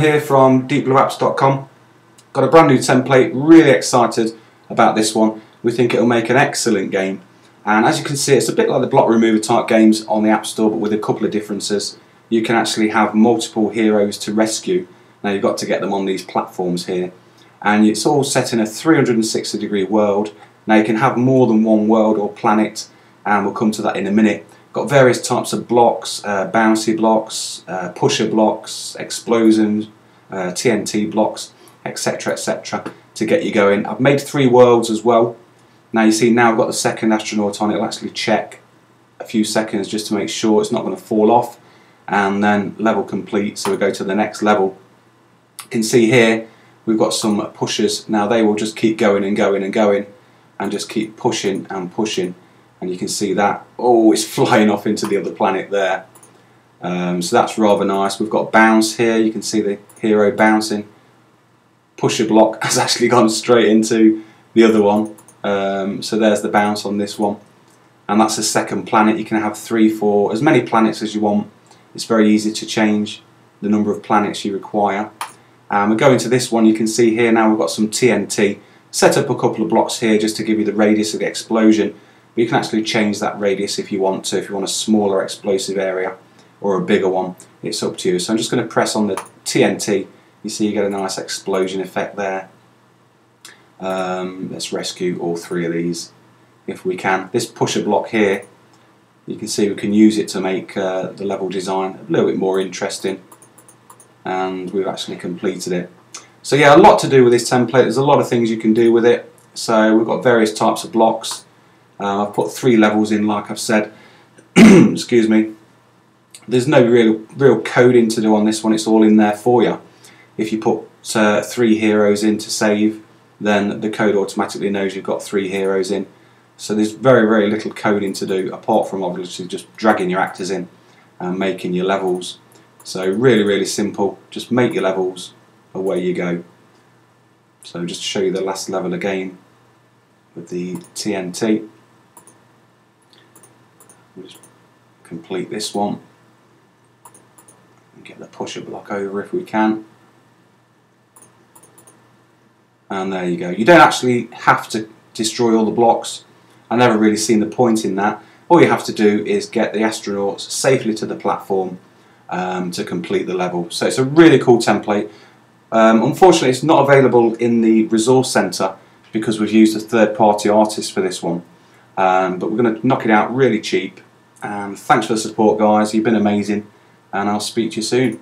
here from deepblueapps.com. Got a brand new template, really excited about this one. We think it'll make an excellent game. And as you can see, it's a bit like the block remover type games on the App Store, but with a couple of differences. You can actually have multiple heroes to rescue. Now you've got to get them on these platforms here. And it's all set in a 360 degree world. Now you can have more than one world or planet, and we'll come to that in a minute. Got various types of blocks, uh, bouncy blocks, uh, pusher blocks, explosions, uh, TNT blocks, etc, etc, to get you going. I've made three worlds as well. Now you see now I've got the second astronaut on, it'll actually check a few seconds just to make sure it's not going to fall off and then level complete so we go to the next level. You can see here we've got some pushers, now they will just keep going and going and going and just keep pushing and pushing and you can see that oh it's flying off into the other planet there. Um, so that's rather nice. We've got bounce here. You can see the hero bouncing. Pusher block has actually gone straight into the other one. Um, so there's the bounce on this one. And that's the second planet. You can have three four as many planets as you want. It's very easy to change the number of planets you require. And we go into this one. You can see here now we've got some TNT set up a couple of blocks here just to give you the radius of the explosion you can actually change that radius if you want to, if you want a smaller explosive area or a bigger one, it's up to you. So I'm just going to press on the TNT, you see you get a nice explosion effect there. Um, let's rescue all three of these if we can. This pusher block here, you can see we can use it to make uh, the level design a little bit more interesting and we've actually completed it. So yeah, a lot to do with this template. There's a lot of things you can do with it. So we've got various types of blocks. Uh, I've put three levels in, like I've said. Excuse me. There's no real real coding to do on this one. It's all in there for you. If you put uh, three heroes in to save, then the code automatically knows you've got three heroes in. So there's very very little coding to do apart from obviously just dragging your actors in and making your levels. So really really simple. Just make your levels, away you go. So just to show you the last level again with the TNT. We'll just complete this one and get the pusher block over if we can. And there you go. You don't actually have to destroy all the blocks. I've never really seen the point in that. All you have to do is get the astronauts safely to the platform um, to complete the level. So it's a really cool template. Um, unfortunately, it's not available in the resource centre because we've used a third-party artist for this one. Um, but we're going to knock it out really cheap. And thanks for the support, guys. You've been amazing, and I'll speak to you soon.